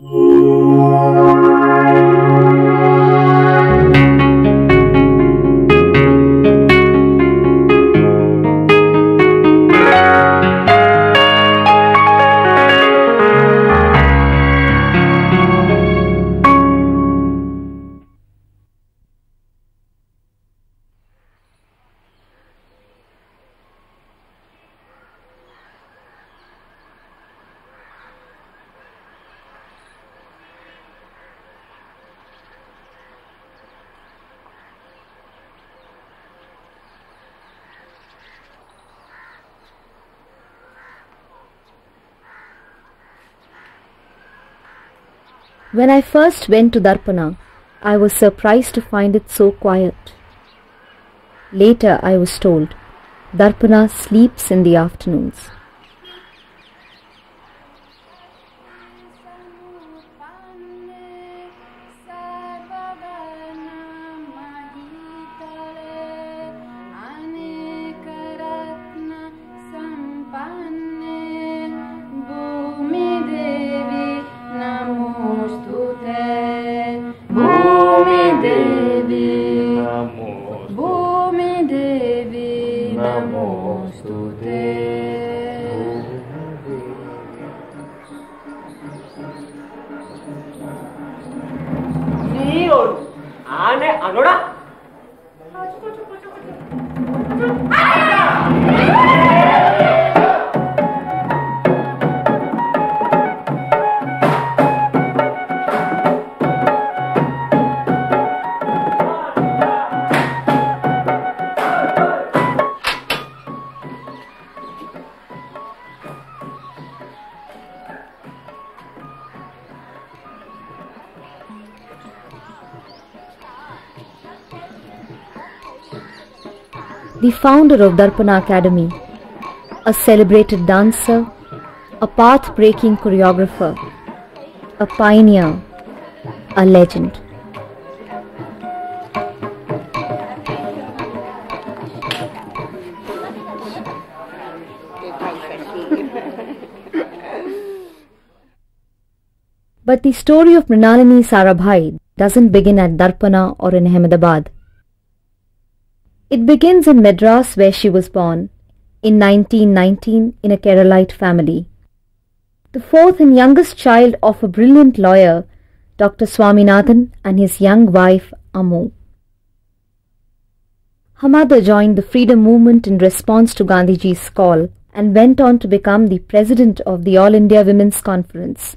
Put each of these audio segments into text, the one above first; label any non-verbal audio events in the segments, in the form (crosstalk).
呜。When I first went to Darpana, I was surprised to find it so quiet. Later, I was told Darpana sleeps in the afternoons. The founder of Darpana Academy, a celebrated dancer, a path breaking choreographer, a pioneer, a legend. But the story of Mrinalini Sarabhai doesn't begin at Darpana or in Ahmedabad. It begins in Madras where she was born in 1919 in a Keralite family. The fourth and youngest child of a brilliant lawyer, Dr. Swaminathan and his young wife Amu. Her mother joined the freedom movement in response to Gandhiji's call and went on to become the president of the All India Women's Conference.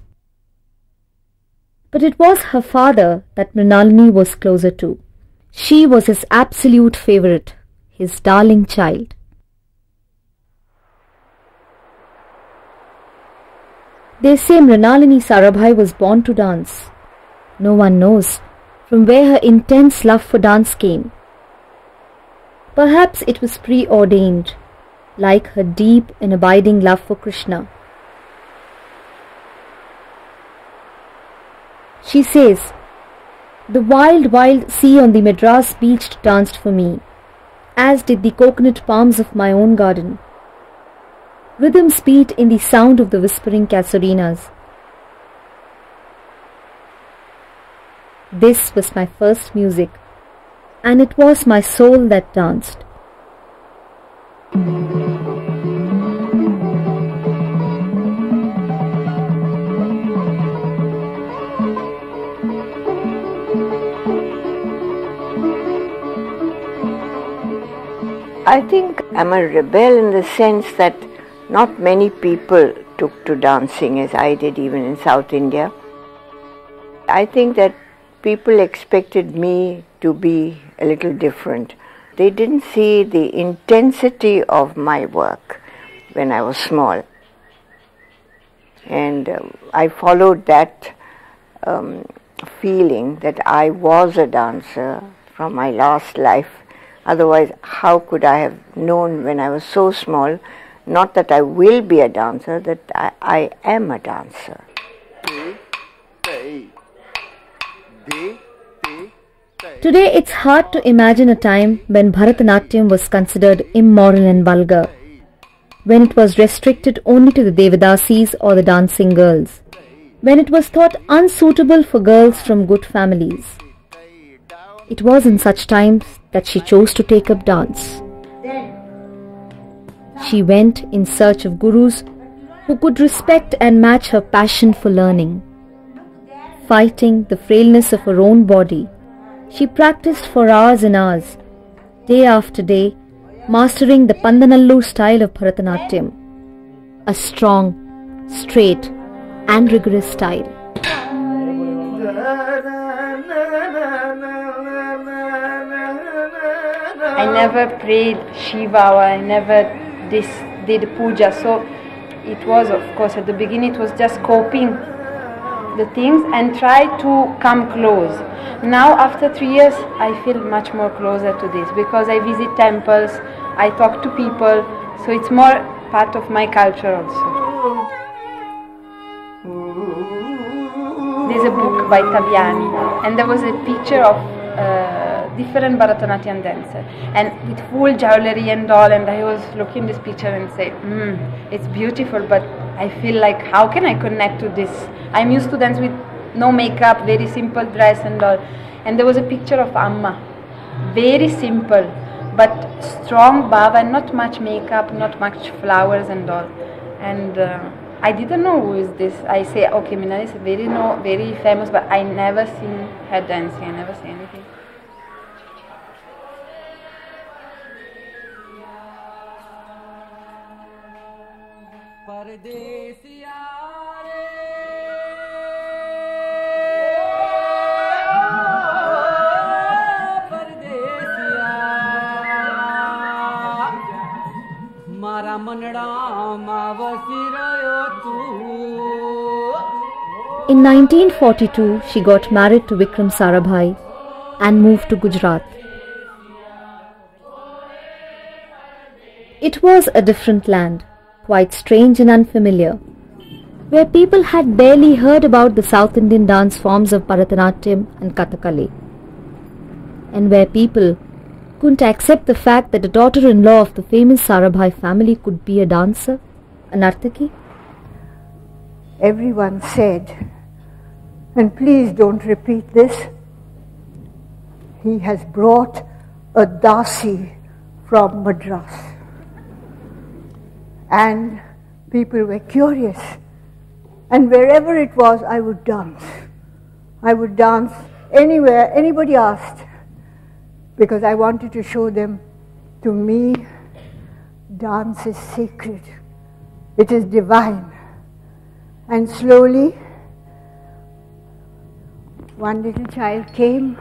But it was her father that Mrinalini was closer to. She was his absolute favorite, his darling child. They say Mrinalini Sarabhai was born to dance. No one knows from where her intense love for dance came. Perhaps it was preordained, like her deep and abiding love for Krishna. She says, The wild, wild sea on the Madras beach danced for me, as did the coconut palms of my own garden. Rhythms beat in the sound of the whispering casuarinas. This was my first music, and it was my soul that danced. I think I'm a rebel in the sense that not many people took to dancing as I did, even in South India. I think that people expected me to be a little different. They didn't see the intensity of my work when I was small. And uh, I followed that um, feeling that I was a dancer from my last life. Otherwise, how could I have known when I was so small, not that I will be a dancer, that I, I am a dancer. Today it's hard to imagine a time when Bharatanatyam was considered immoral and vulgar, when it was restricted only to the Devadasis or the dancing girls. when it was thought unsuitable for girls from good families. It was in such times that she chose to take up dance. She went in search of gurus who could respect and match her passion for learning. Fighting the frailness of her own body, she practiced for hours and hours, day after day, mastering the Pandanallur style of Bharatanatyam, a strong, straight, and rigorous style. I never prayed Shiva or I never dis, did puja. So it was, of course, at the beginning it was just coping the things and try to come close. Now, after three years, I feel much more closer to this because I visit temples, I talk to people, so it's more part of my culture also. There's a book by Taviani, and there was a picture of uh, different Bharatanatyam dancer, and with full jewelry and all. And I was looking this picture and say, mm, it's beautiful, but I feel like how can I connect to this? I'm used to dance with no makeup, very simple dress and all. And there was a picture of Amma, very simple, but strong bhava, and not much makeup, not much flowers and all. And uh, I didn't know who is this. I say, okay, Minali is very no, very famous, but I never seen her dancing. I never see anything. परदेसिया रे પરદેસિયા મારા મનડામાં વસી રહ્યો તું In 1942, she got married to Vikram Sarabhai and moved to Gujarat. It was a different land, quite strange and unfamiliar, where people had barely heard about the South Indian dance forms of Bharatanatyam and Kathakali, and where people couldn't accept the fact that a daughter-in-law of the famous Sarabhai family could be a dancer, a nartaki. Everyone said, and please don't repeat this, he has brought a Dasi from Madras. And people were curious. And wherever it was, I would dance. I would dance anywhere anybody asked because I wanted to show them to me, dance is sacred, it is divine. And slowly, one little child came,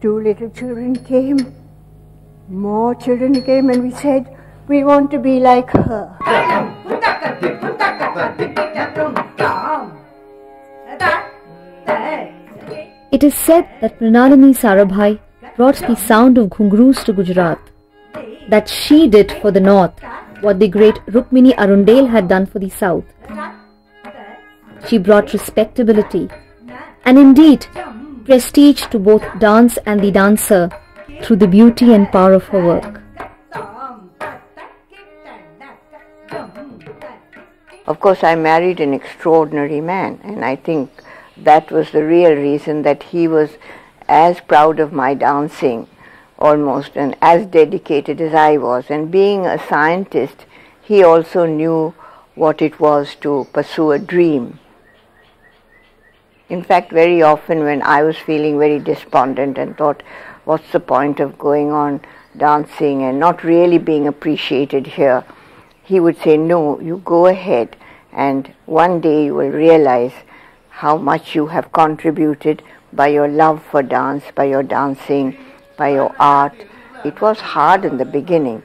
two little children came, more children came, and we said, We want to be like her. It is said that Mrinalini Sarabhai brought the sound of ghungroos to Gujarat, that she did for the north what the great Rukmini Arundale had done for the south. She brought respectability and indeed prestige to both dance and the dancer through the beauty and power of her work. Of course, I married an extraordinary man, and I think that was the real reason that he was as proud of my dancing almost and as dedicated as I was. And being a scientist, he also knew what it was to pursue a dream. In fact, very often when I was feeling very despondent and thought, what's the point of going on dancing and not really being appreciated here, he would say, no, you go ahead and one day you will realize how much you have contributed by your love for dance, by your dancing, by your art. It was hard in the beginning.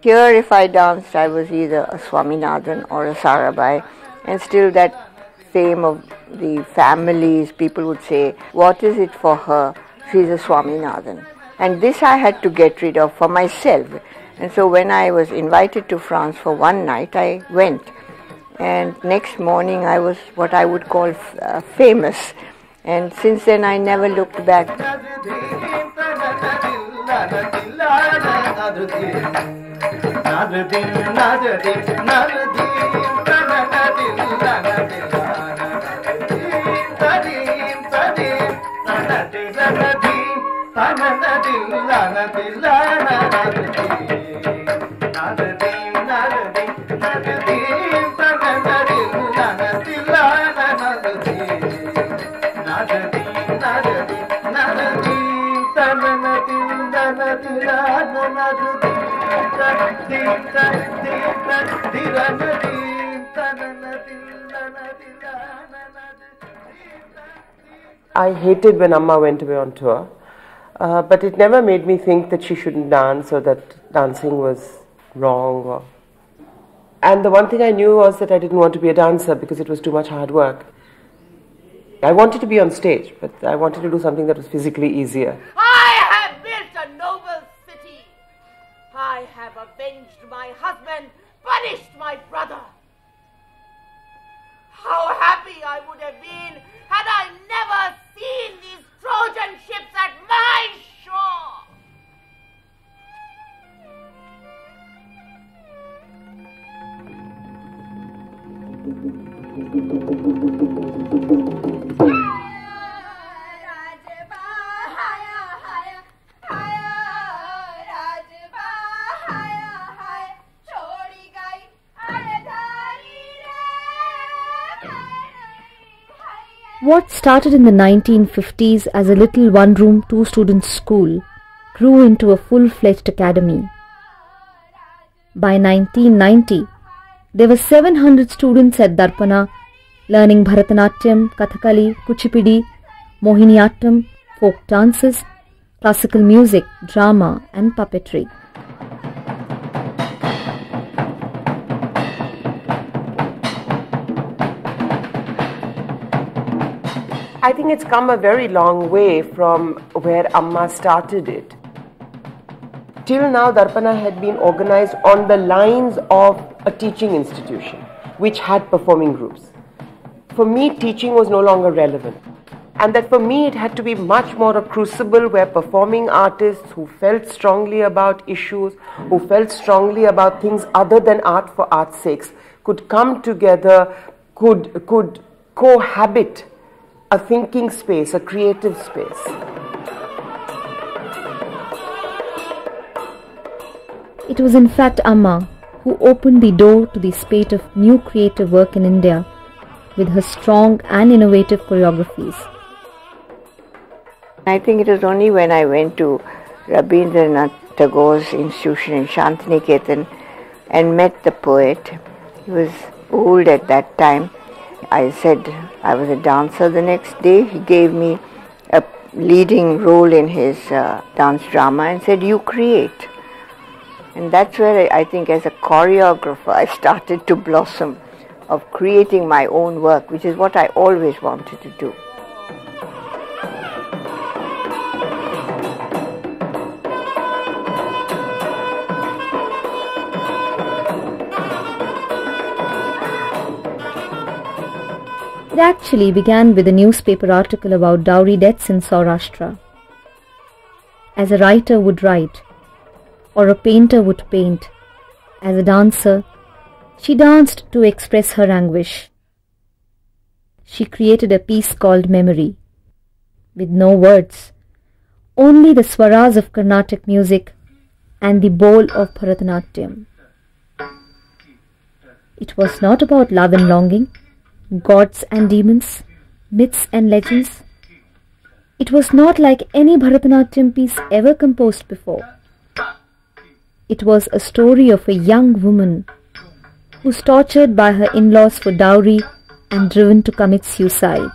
Here, if I danced, I was either a Swaminathan or a Sarabhai, and still that fame of the families, people would say, What is it for her? She's a Swaminathan. And this I had to get rid of for myself. And so when I was invited to France for one night, I went. And next morning I was what I would call f- uh, famous. And since then I never looked back. I hated when Amma went away on tour, uh, but it never made me think that she shouldn't dance or that dancing was wrong. Or... And the one thing I knew was that I didn't want to be a dancer because it was too much hard work. I wanted to be on stage, but I wanted to do something that was physically easier. I have built a noble city. I have avenged my husband, punished my brother. How happy I would have been had I never seen these Trojan ships at my shore. (laughs) What started in the 1950s as a little one room, two student school grew into a full fledged academy. By 1990, there were 700 students at Darpana learning Bharatanatyam, Kathakali, Kuchipudi, Mohiniyattam, folk dances, classical music, drama, and puppetry. I think it's come a very long way from where Amma started it. Till now, Darpana had been organized on the lines of a teaching institution which had performing groups. For me, teaching was no longer relevant. And that for me, it had to be much more a crucible where performing artists who felt strongly about issues, who felt strongly about things other than art for art's sakes, could come together, could, could cohabit a thinking space, a creative space. It was in fact Amma who opened the door to the spate of new creative work in India with her strong and innovative choreographies. I think it was only when I went to Rabindranath Tagore's institution in Shantiniketan and met the poet. He was old at that time. I said I was a dancer the next day. He gave me a leading role in his uh, dance drama and said, You create. And that's where I think, as a choreographer, I started to blossom of creating my own work, which is what I always wanted to do. It actually began with a newspaper article about dowry deaths in Saurashtra. As a writer would write, or a painter would paint, as a dancer, she danced to express her anguish. She created a piece called Memory, with no words, only the swaras of Carnatic music and the bowl of Bharatanatyam. It was not about love and longing, gods and demons, myths and legends. It was not like any Bharatanatyam piece ever composed before. It was a story of a young woman who was tortured by her in laws for dowry and driven to commit suicide.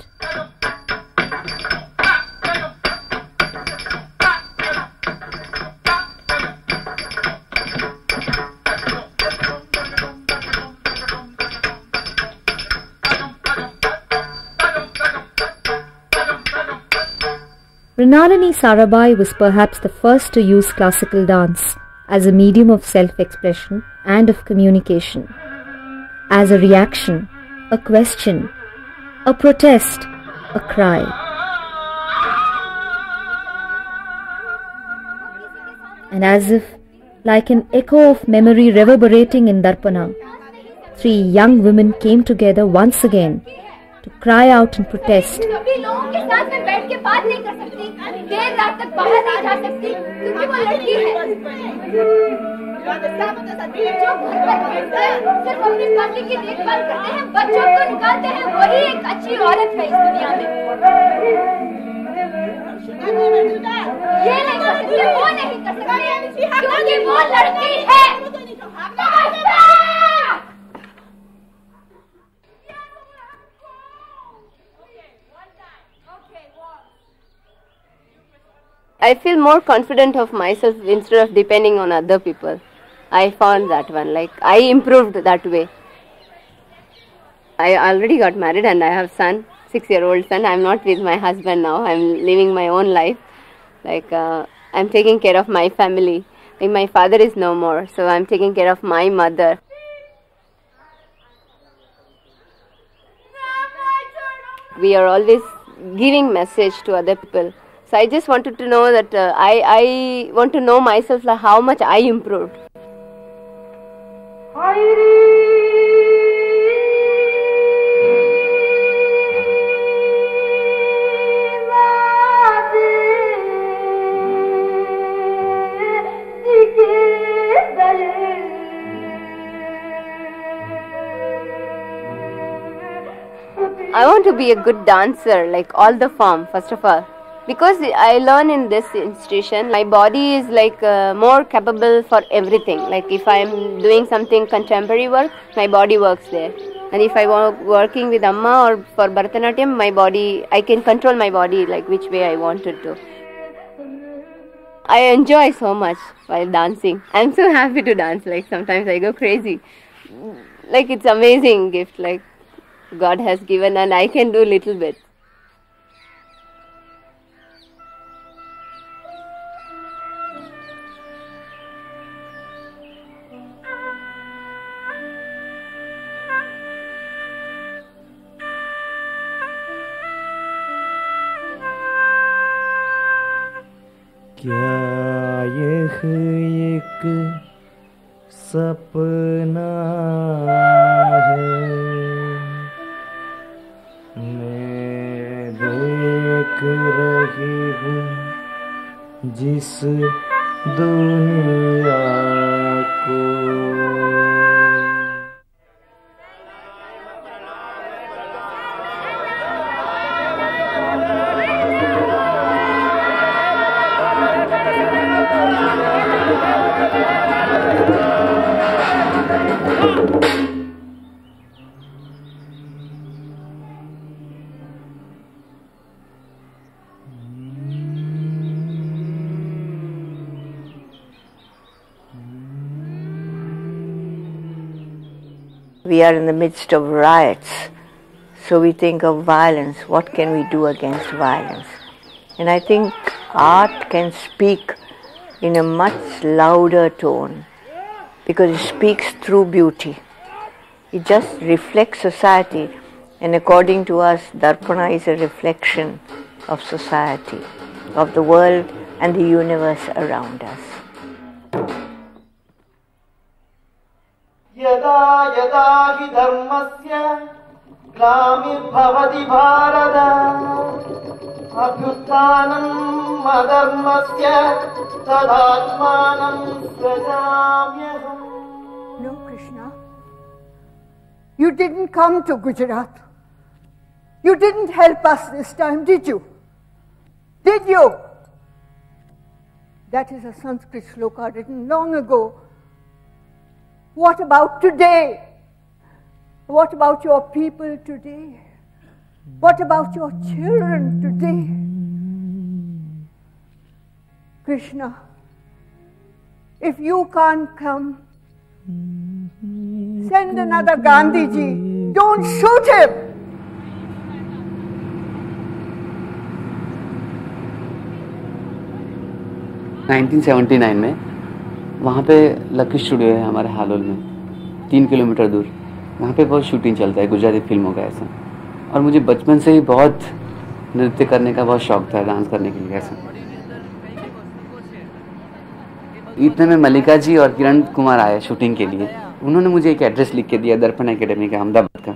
Mrinalini Sarabhai was perhaps the first to use classical dance as a medium of self expression and of communication, as a reaction, a question, a protest, a cry. And as if Like an echo of memory reverberating in Darpana, three young women came together once again to cry out in protest. लोगों के साथ बैठ के बात नहीं कर सकती। बाहर जा सकती। वो लड़की है। सिर्फ़ करते हैं, बच्चों को निकालते हैं। वही एक अच्छी औरत नहीं कर क्योंकि वो लड़की है। I feel more confident of myself instead of depending on other people. I found that one. Like I improved that way. I already got married and I have son, six year old son. I'm not with my husband now. I'm living my own life. Like uh, I'm taking care of my family. Like my father is no more, so I'm taking care of my mother. we are always giving message to other people so i just wanted to know that uh, i i want to know myself like how much i improved I want to be a good dancer, like all the form, first of all. Because I learn in this institution, my body is like uh, more capable for everything. Like if I am doing something contemporary work, my body works there. And if I work working with Amma or for Bharatanatyam, my body, I can control my body like which way I wanted to. I enjoy so much while dancing. I'm so happy to dance. Like sometimes I go crazy. Like it's amazing gift. Like God has given, and I can do little bit. क्या यह एक सपना है? मैं देख रही हूँ जिस दुनिया को We are in the midst of riots, so we think of violence. What can we do against violence? And I think art can speak in a much louder tone because it speaks through beauty. It just reflects society, and according to us, Darpana is a reflection of society, of the world and the universe around us. यदा हि धर्मस्य ग्लामिर्भवति भारत अभ्युत्थानम् अधर्मस्य तदात्मानं सृजाम्यहम् No, Krishna. You didn't come to Gujarat. You didn't help us this time, did you? Did you? That is a Sanskrit shloka written long ago. What about today? What about your people today? What about your children today? Krishna, if you can't come, send another Gandhiji. Don't shoot him. 1979 में वहाँ पे lucky studio है हमारे हालोल में तीन kilometre दूर वहाँ पे बहुत शूटिंग चलता है, गुजराती फ़िल्मों का ऐसा। और मुझे बचपन से ही बहुत नृत्य करने का बहुत शौक था डांस करने के लिए ऐसा। इतने में मल्लिका जी और किरण कुमार आए शूटिंग के लिए। उन्होंने मुझे एक एड्रेस लिख के दिया, दर्पण एकेडमी का, अहमदाबाद का।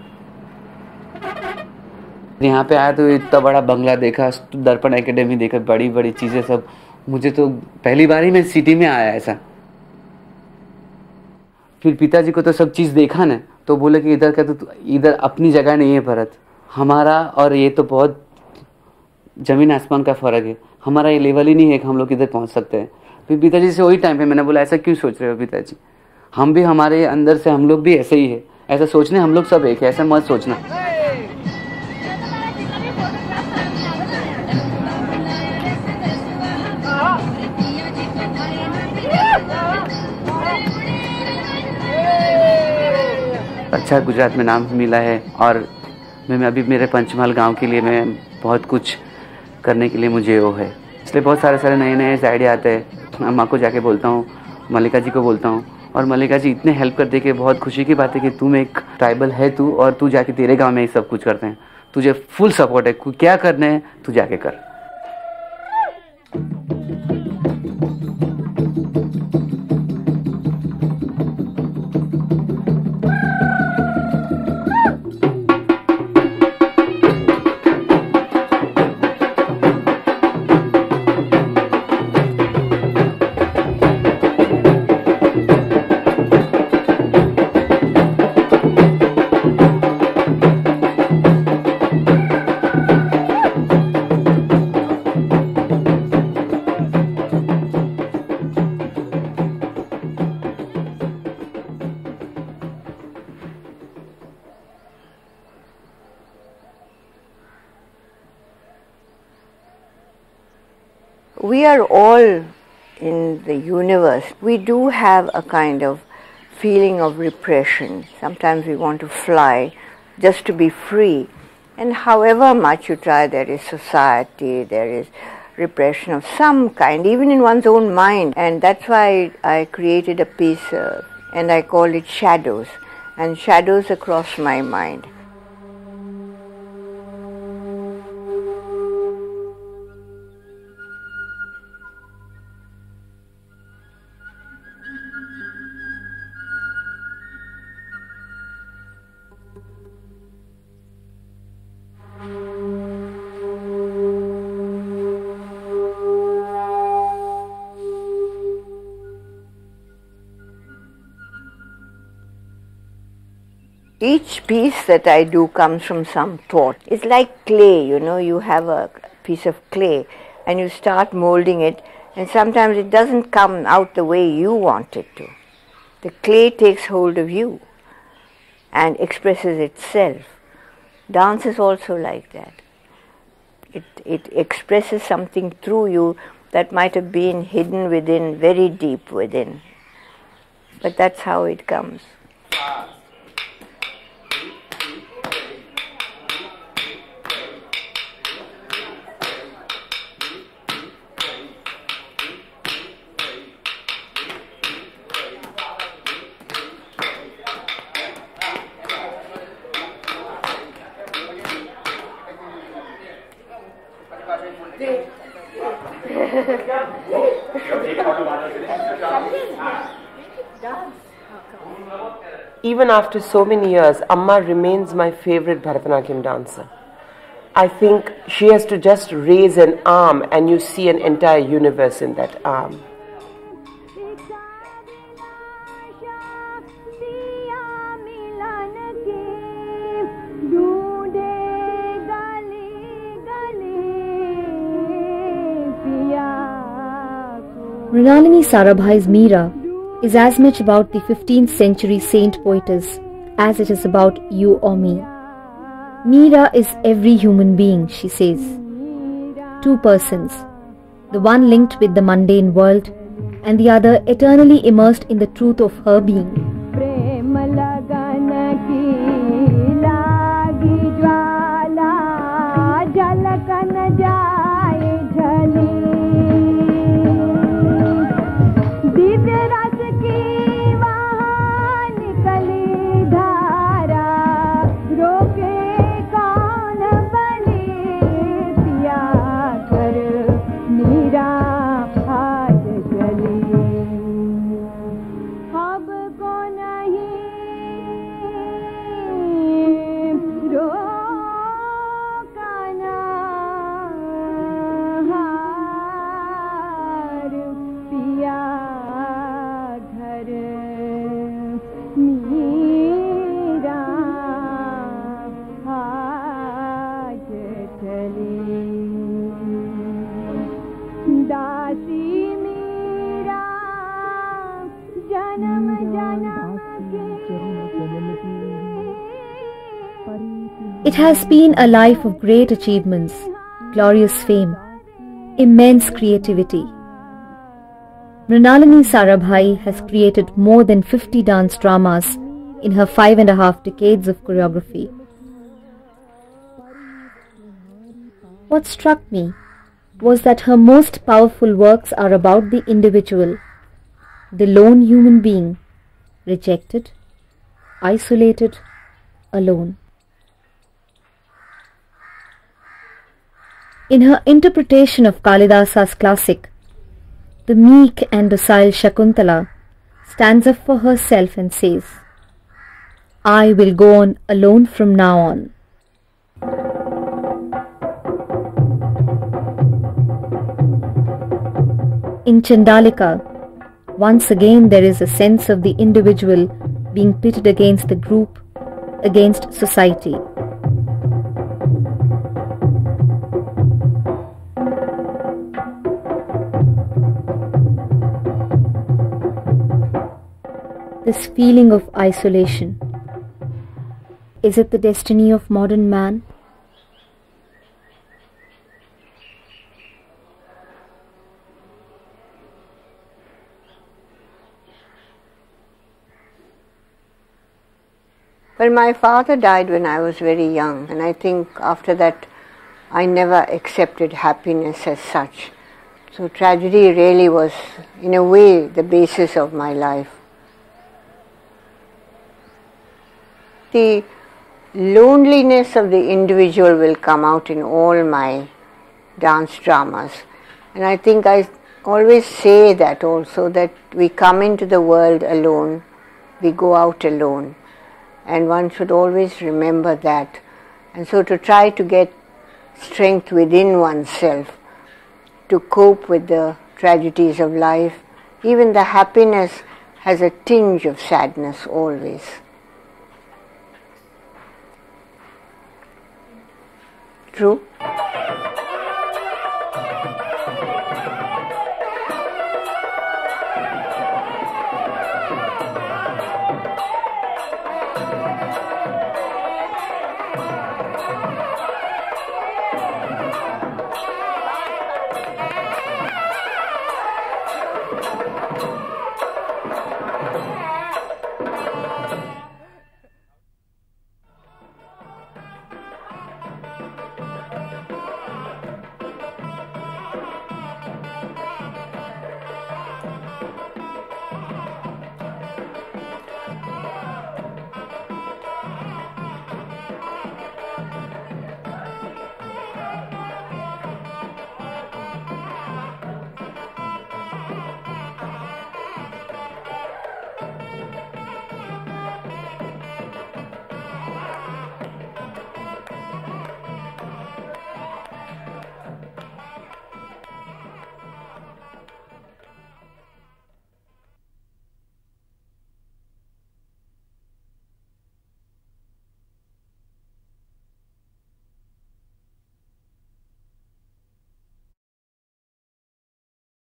यहाँ पे आया तो इतना बड़ा बंगला देखा, दर्पण एकेडमी देखा बड़ी बड़ी चीज़ें सब। मुझे तो पहली बार ही मैं सिटी में आया ऐसा। फिर पिताजी को तो सब चीज़ देखा ना तो बोले कि इधर का तो इधर अपनी जगह नहीं है भरत। हमारा और ये तो बहुत ज़मीन आसमान का फ़र्क है। हमारा ये लेवल ही नहीं है कि हम लोग इधर पहुँच सकते हैं। फिर पिताजी से वही टाइम पे मैंने बोला, ऐसा क्यों सोच रहे हो पिताजी? हम भी हमारे अंदर से हम लोग भी ऐसे ही है। ऐसा सोचने हम लोग सब एक है, ऐसा मत सोचना। अच्छा गुजरात में नाम मिला है और मैं अभी मेरे पंचमहल गाँव के लिए मैं बहुत कुछ करने के लिए मुझे वो है। इसलिए बहुत सारे सारे नए नए आइडिया आते हैं। अम्मा को जाके बोलता हूँ, मल्लिका जी को बोलता हूँ, और मल्लिका जी इतने हेल्प कर दे के बहुत खुशी की बात है कि तुम एक ट्राइबल है तू और तू जाके तेरे गाँव में ही सब कुछ करते हैं। तुझे फुल सपोर्ट है। क्या करना है, तू जाके कर। We are all in the universe. We do have a kind of feeling of repression. Sometimes we want to fly just to be free. And however much you try, there is society, there is repression of some kind, even in one's own mind. And that's why I created a piece uh, and I call it Shadows. And shadows across my mind. Each piece that I do comes from some thought. It's like clay, you know, you have a piece of clay and you start molding it, and sometimes it doesn't come out the way you want it to. The clay takes hold of you and expresses itself. Dance is also like that. It, it expresses something through you that might have been hidden within, very deep within. But that's how it comes. Ah. Even after so many years, Amma remains my favorite Bharatanatyam dancer. I think she has to just raise an arm and you see an entire universe in that arm. Mrinalini Sarabhai's Meera is as much about the 15th century saint poetess as it is about you or me. Meera is every human being, she says. Two persons, the one linked with the mundane world and the other eternally immersed in the truth of her being. It has been a life of great achievements, glorious fame, immense creativity. Mrinalini Sarabhai has created more than 50 dance dramas in her five and a half decades of choreography. What struck me was that her most powerful works are about the individual, the lone human being, rejected, isolated, alone. In her interpretation of Kalidasa's classic, the meek and docile Shakuntala stands up for herself and says, I will go on alone from now on. In Chandalika, once again there is a sense of the individual being pitted against the group, against society. This feeling of isolation. Is it the destiny of modern man? Well, my father died when I was very young, and I think after that I never accepted happiness as such. So, tragedy really was, in a way, the basis of my life. The loneliness of the individual will come out in all my dance dramas, and I think I always say that also that we come into the world alone, we go out alone and one should always remember that. And so to try to get strength within oneself to cope with the tragedies of life, even the happiness has a tinge of sadness always. 猪。